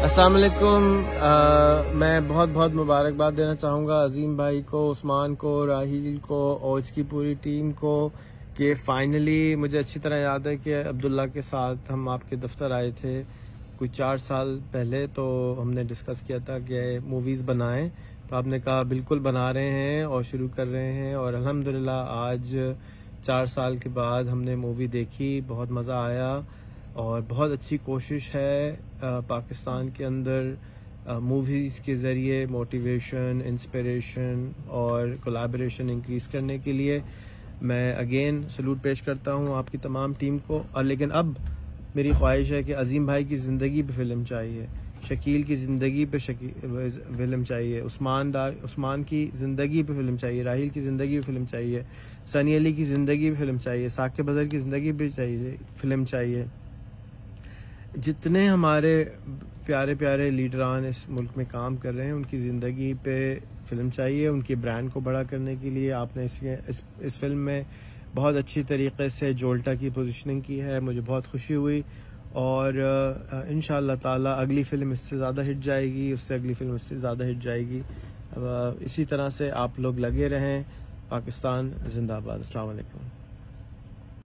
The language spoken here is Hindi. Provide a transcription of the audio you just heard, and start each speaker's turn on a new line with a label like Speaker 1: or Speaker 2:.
Speaker 1: अस्सलाम वालेकुम। मैं बहुत बहुत मुबारकबाद देना चाहूँगा अजीम भाई को, उस्मान को, राहील को और इसकी पूरी टीम को कि फाइनली मुझे अच्छी तरह याद है कि अब्दुल्ला के साथ हम आपके दफ्तर आए थे कुछ चार साल पहले तो हमने डिस्कस किया था कि मूवीज़ बनाएँ। तो आपने कहा, बिल्कुल बना रहे हैं और शुरू कर रहे हैं। और अल्हम्दुलिल्लाह आज चार साल के बाद हमने मूवी देखी, बहुत मज़ा आया। और बहुत अच्छी कोशिश है पाकिस्तान के अंदर मूवीज़ के ज़रिए मोटिवेशन इंस्पिरेशन और कोलाब्रेशन इंक्रीज़ करने के लिए मैं अगेन सलूट पेश करता हूँ आपकी तमाम टीम को। और लेकिन अब मेरी ख्वाहिश है कि अजीम भाई की ज़िंदगी पे फ़िल्म चाहिए, शकील की ज़िंदगी पे फ़िल्म चाहिए, उस्मान दार, उस्मान की ज़िंदगी पे फ़िल्म चाहिए, राहिल की ज़िंदगी पे फ़िल्म चाहिए, सनी अली की ज़िंदगी पे फ़िल्म चाहिए, साकिब अजहर की ज़िंदगी पे चाहिए, फ़िल्म चाहिए। जितने हमारे प्यारे प्यारे लीडरान इस मुल्क में काम कर रहे हैं उनकी ज़िंदगी पे फ़िल्म चाहिए उनकी ब्रांड को बड़ा करने के लिए आपने इस, इस, इस फ़िल्म में बहुत अच्छी तरीके से जोल्टा की पोजीशनिंग की है मुझे बहुत खुशी हुई। और इन ताला अगली फ़िल्म इससे ज़्यादा हिट जाएगी उससे अगली फ़िल्म इससे ज़्यादा हिट जाएगी। इसी तरह से आप लोग लगे रहें। पाकिस्तान जिंदाबाद। वालेकुम